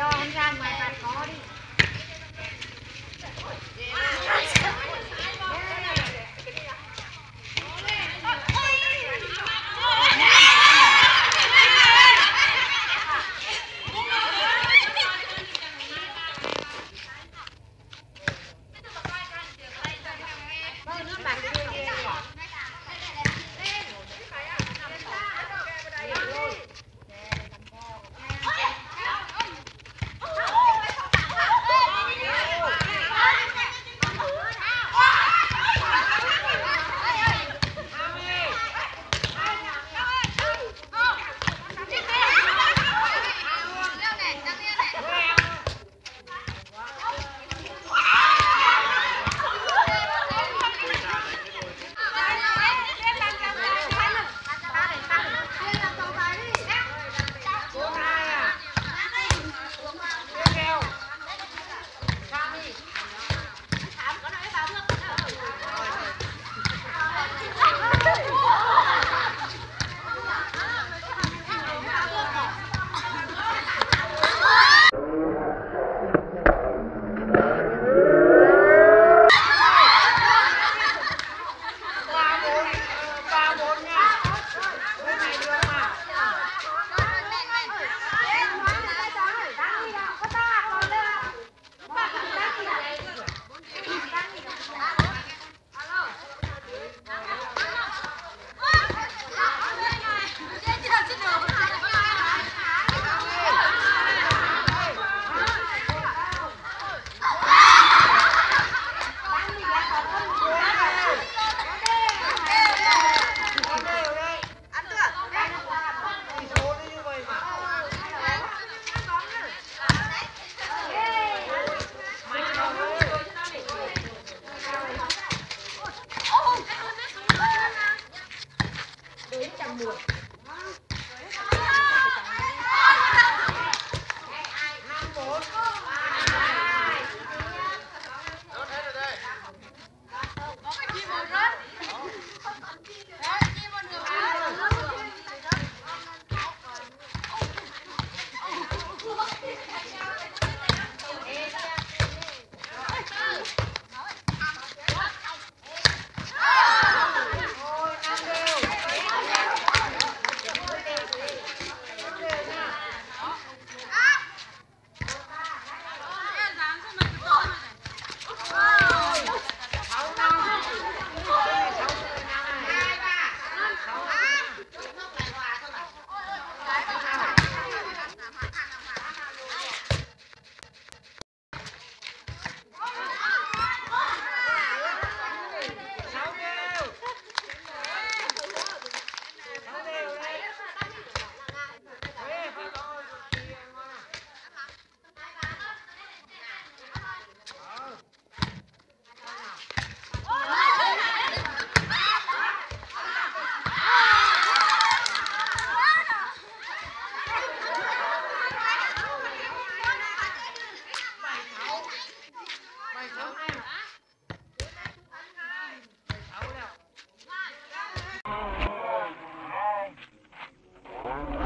cho con ra ngoài bạn có đi. Thank you. Oh,